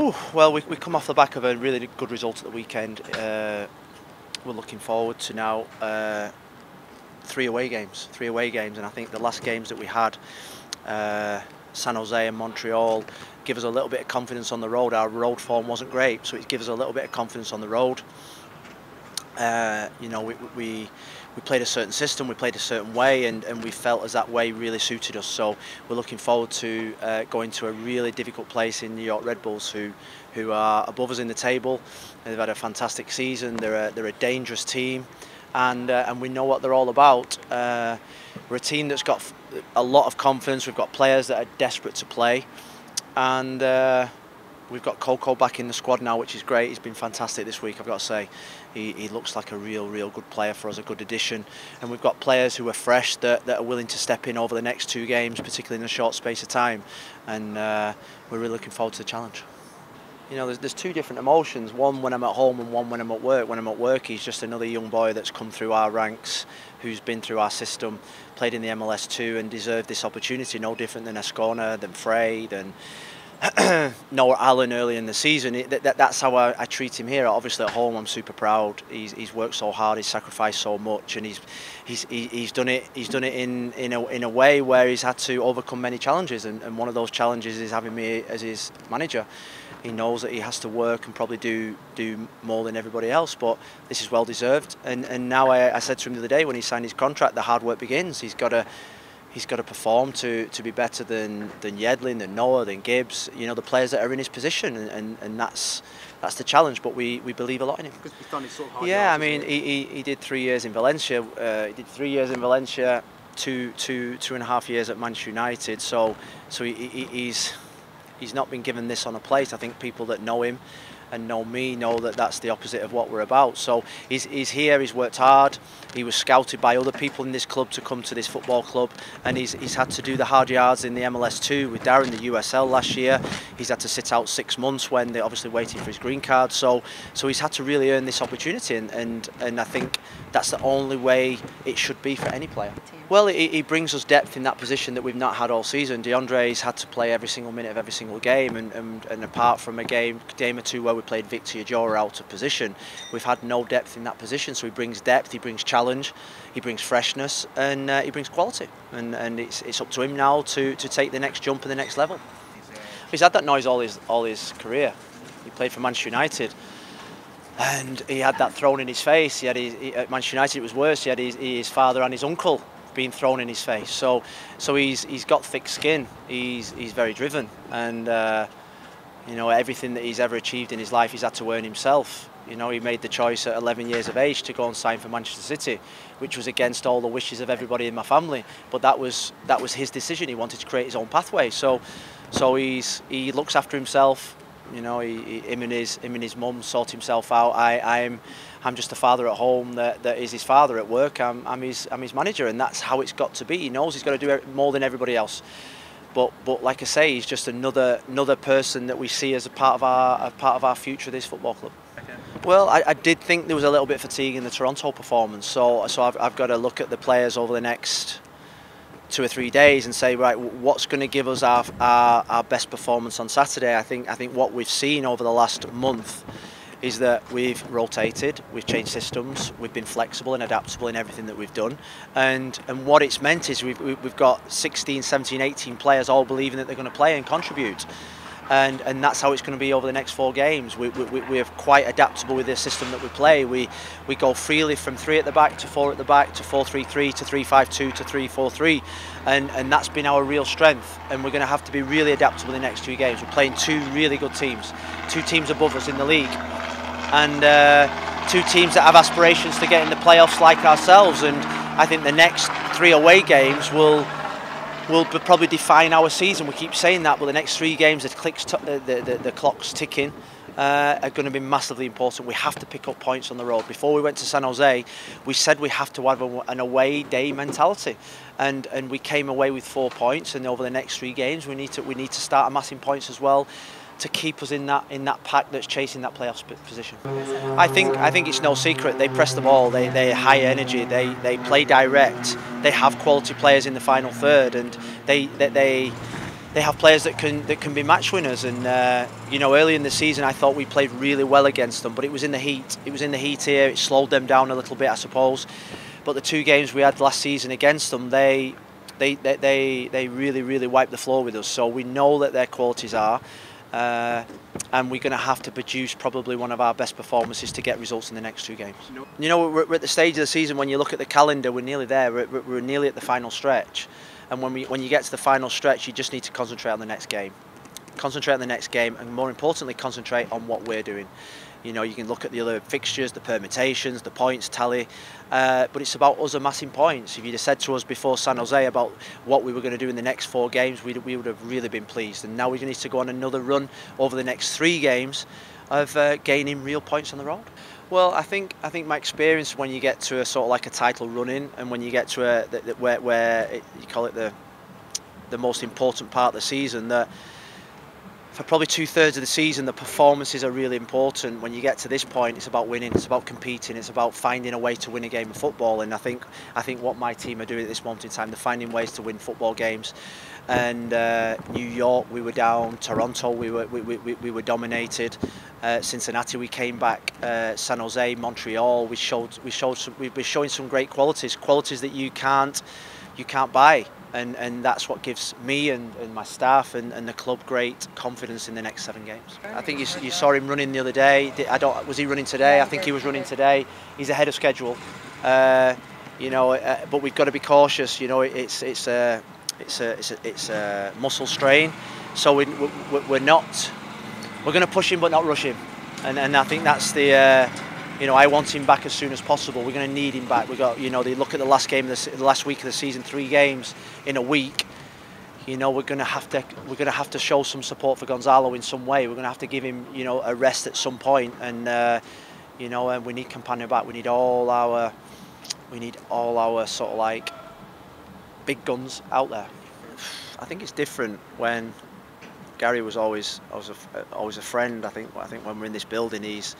Oh well, we, we come off the back of a really good result at the weekend. Uh, we're looking forward to now uh, three away games, three away games, and I think the last games that we had, uh, San Jose and Montreal, give us a little bit of confidence on the road. Our road form wasn't great, so it gives us a little bit of confidence on the road. Uh, you know, we, we we played a certain system, we played a certain way, and, and we felt as that way really suited us. So we're looking forward to uh, going to a really difficult place in New York Red Bulls, who who are above us in the table. They've had a fantastic season. They're a, they're a dangerous team, and uh, and we know what they're all about. Uh, we're a team that's got a lot of confidence. We've got players that are desperate to play, and uh, we've got Coco back in the squad now, which is great. He's been fantastic this week, I've got to say. He, he looks like a real, real good player for us, a good addition. And we've got players who are fresh that, that are willing to step in over the next two games, particularly in a short space of time. And uh, we're really looking forward to the challenge. You know, there's, there's two different emotions. One when I'm at home and one when I'm at work. When I'm at work, he's just another young boy that's come through our ranks, who's been through our system, played in the MLS too, and deserved this opportunity. No different than Azcona, than Fray, than Noah Allen early in the season. It, that, that's how I, I, treat him here. Obviously at home, I'm super proud. He's, he's worked so hard, he's sacrificed so much, and he's he's he's done it. He's done it in in a, in a way where he's had to overcome many challenges, and, and one of those challenges is having me as his manager. He knows that he has to work and probably do do more than everybody else, but this is well deserved. And and now I, I said to him the other day when he signed his contract, the hard work begins. He's got to he's got to perform to, to be better than, than Yedlin, than Noah, than Gibbs, you know, the players that are in his position. And, and, and that's that's the challenge, but we, we believe a lot in him. Sort of yeah, I mean, he, he, he did three years in Valencia. Uh, he did three years in Valencia, two, two, two and a half years at Manchester United. So, so he, he, he's, he's not been given this on a plate. I think people that know him and know me know that that's the opposite of what we're about. So he's, he's here, he's worked hard, he was scouted by other people in this club to come to this football club and he's, he's had to do the hard yards in the MLS too with Darren, the USL last year. He's had to sit out six months when they're obviously waiting for his green card. So so he's had to really earn this opportunity and, and, and I think that's the only way it should be for any player. Well, he, he brings us depth in that position that we've not had all season. DeAndre's had to play every single minute of every single game and, and, and apart from a game, game or two where we played Victor Ulloa out of position. We've had no depth in that position, so he brings depth, he brings challenge, he brings freshness, and uh, he brings quality. And, and it's, it's up to him now to, to take the next jump and the next level. He's had that noise all his all his career. He played for Manchester United, and he had that thrown in his face. He had his, he, at Manchester United it was worse. He had his, his father and his uncle being thrown in his face. So so he's he's got thick skin. He's he's very driven and. Uh, you know, everything that he's ever achieved in his life, he's had to earn himself. You know, he made the choice at 11 years of age to go and sign for Manchester City, which was against all the wishes of everybody in my family. But that was that was his decision. He wanted to create his own pathway. So, so he's he looks after himself. You know, he, he, him and his him and his mum sort himself out. I I'm I'm just a father at home that, that is his father at work. I'm I'm his I'm his manager, and that's how it's got to be. He knows he's got to do more than everybody else but but like I say, he's just another another person that we see as a part of our a part of our future of this football club. Okay. Well, I, I, did think there was a little bit of fatigue in the Toronto performance, so so I've, I've got to look at the players over the next two or three days and say right, what's going to give us our, our our best performance on Saturday? I think I think what we've seen over the last month is that we've rotated, we've changed systems, we've been flexible and adaptable in everything that we've done. And and what it's meant is we've, we've got 16, 17, 18 players all believing that they're going to play and contribute. And, and that's how it's going to be over the next four games. We, we, we're quite adaptable with the system that we play. We, we go freely from three at the back to four at the back to 4-3-3 to 3-5-2 to 3-4-3 and, and that's been our real strength and we're going to have to be really adaptable in the next two games. We're playing two really good teams, two teams above us in the league and uh, two teams that have aspirations to get in the playoffs like ourselves. And I think the next three away games will will probably define our season. We keep saying that, but the next three games, the clicks, the, the, the clock's ticking. Uh, are going to be massively important. We have to pick up points on the road. Before we went to San Jose, we said we have to have a, an away day mentality, and and we came away with four points. And over the next three games, we need to we need to start amassing points as well to keep us in that in that pack that's chasing that playoff position. I think I think it's no secret they press the ball. They they high energy. They they play direct. They have quality players in the final third, and they they. they they have players that can that can be match winners. And uh, you know, early in the season, I thought we played really well against them, but it was in the heat. It was in the heat here. It slowed them down a little bit, I suppose. But the two games we had last season against them, they they they they, they really really wiped the floor with us. So we know that their qualities are. Uh, and we're going to have to produce probably one of our best performances to get results in the next two games. You know, we're, we're at the stage of the season when you look at the calendar, we're nearly there. We're, we're nearly at the final stretch, and when we when you get to the final stretch, you just need to concentrate on the next game, concentrate on the next game, and more importantly, concentrate on what we're doing. You know, you can look at the other fixtures, the permutations, the points tally, uh, but it's about us amassing points. If you'd have said to us before San Jose about what we were going to do in the next four games, we'd, we would have really been pleased. And now we need to go on another run over the next three games of uh, gaining real points on the road. Well, I think I think my experience when you get to a sort of like a title running, and when you get to a where, where it, you call it the the most important part of the season that for probably two thirds of the season, the performances are really important. When you get to this point, it's about winning, it's about competing, it's about finding a way to win a game of football. And I think I think what my team are doing at this moment in time, they're finding ways to win football games. And uh, New York, we were down. Toronto, we were we, we, we were dominated. Uh, Cincinnati, we came back. Uh, San Jose, Montreal, we showed we showed some, we were showing some great qualities, qualities that you can't you can't buy. And, and that's what gives me and, and my staff and, and the club great confidence in the next seven games. I think you, you saw him running the other day. I don't was he running today? I think he was running today. He's ahead of schedule. Uh, you know, uh, but we've got to be cautious. You know, it's it's a it's a it's a, it's a muscle strain, so we, we, we're not we're going to push him but not rush him, and and I think that's the. Uh, you know, I want him back as soon as possible. We're going to need him back. We got, you know, they look at the last game, the, the last week of the season, three games in a week. You know, we're going to have to we're going to have to show some support for Gonzalo in some way. We're going to have to give him, you know, a rest at some point. and uh, you know, and we need Campana back. We need all our we need all our sort of like big guns out there. I think it's different when Gary was always always a, always a friend. I think I think when we're in this building, he's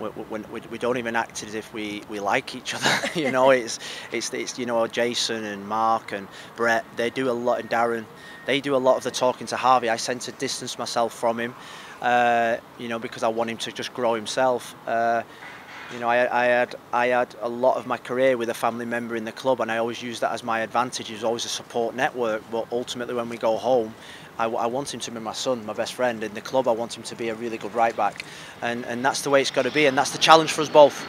we, we, we, don't even act as if we, we like each other. you know, it's, it's it's you know Jason and Mark and Brett. They do a lot, and Darren. They do a lot of the talking to Harvey. I tend to distance myself from him, uh, you know, because I want him to just grow himself. Uh, you know, I, I, had I had a lot of my career with a family member in the club, and I always use that as my advantage. It was always a support network. But ultimately, when we go home, I, I, want him to be my son, my best friend. In the club, I want him to be a really good right back, and and that's the way it's got to be, and that's the challenge for us both.